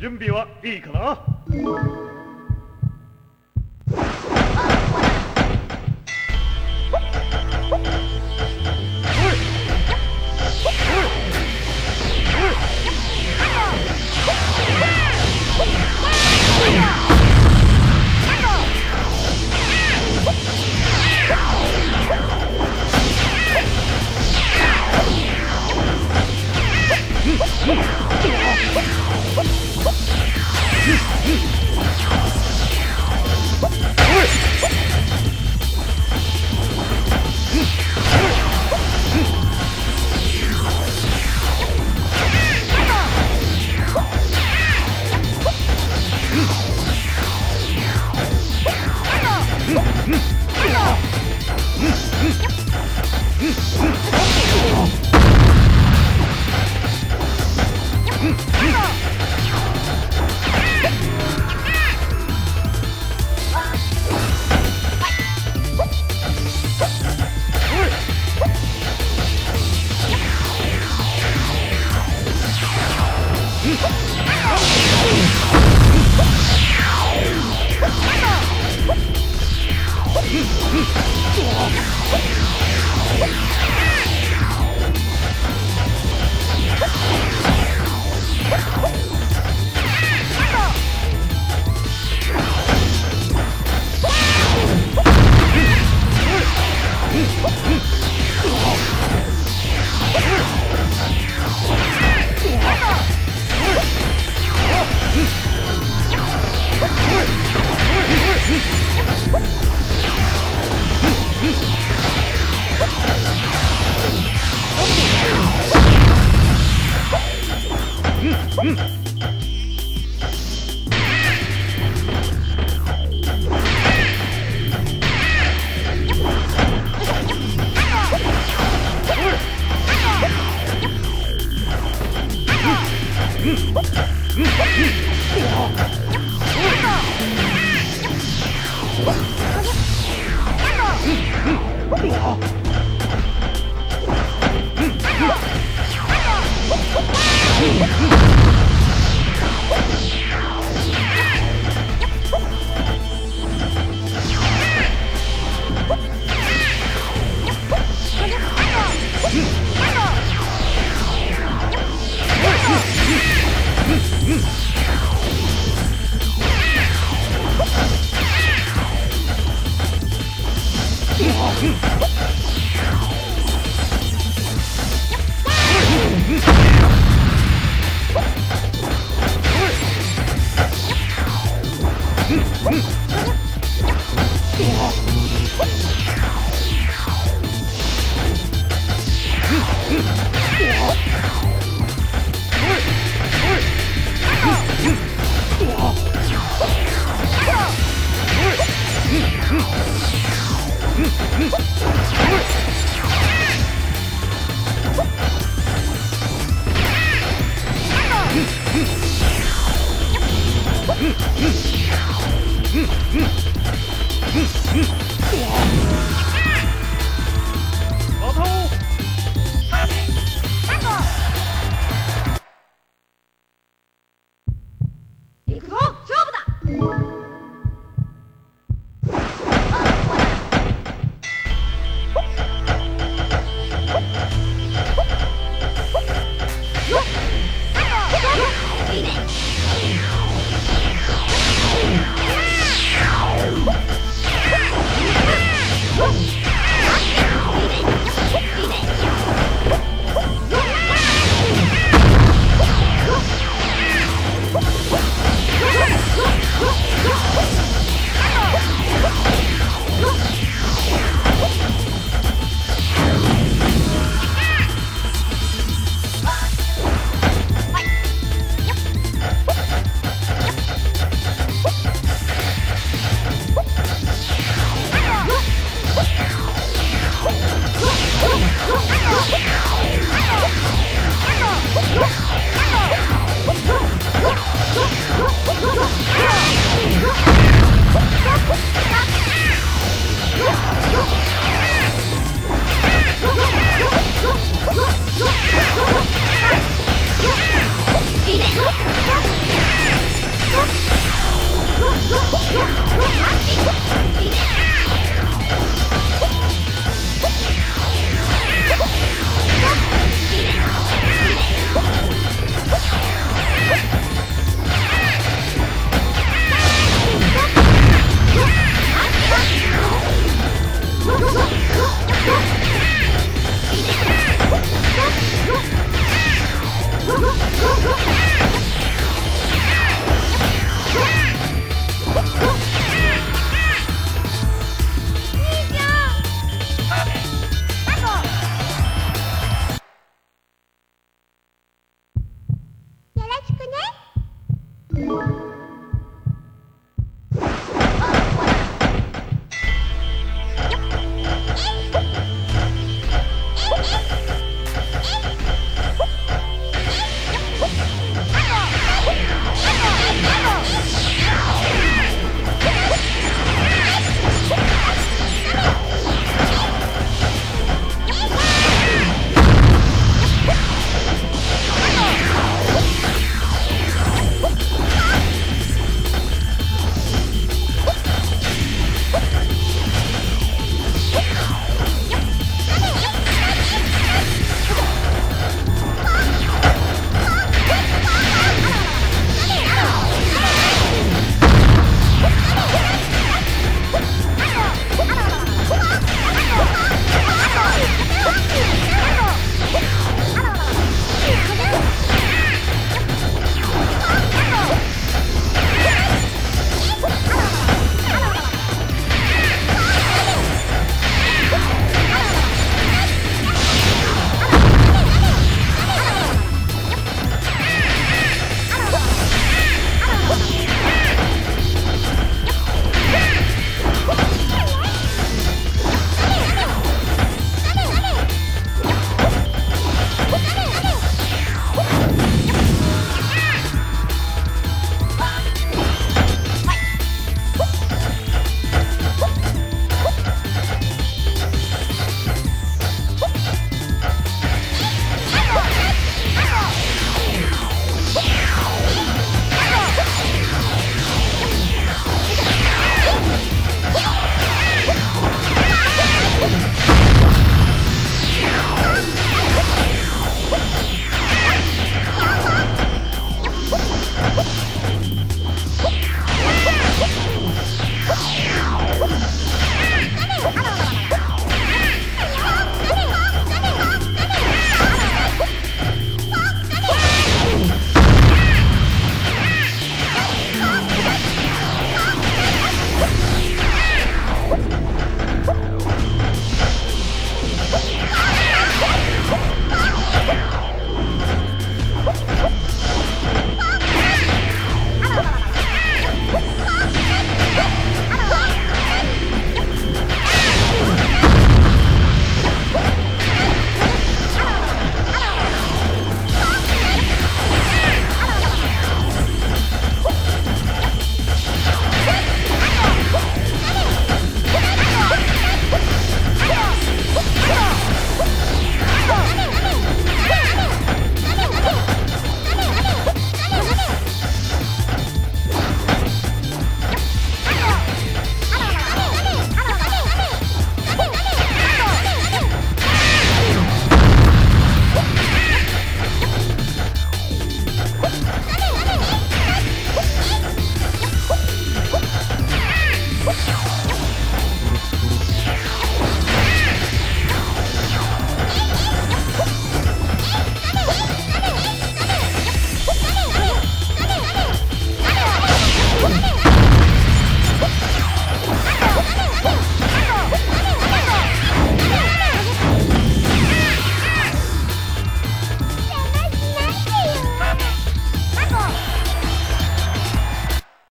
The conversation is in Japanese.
準備はいいかな？不好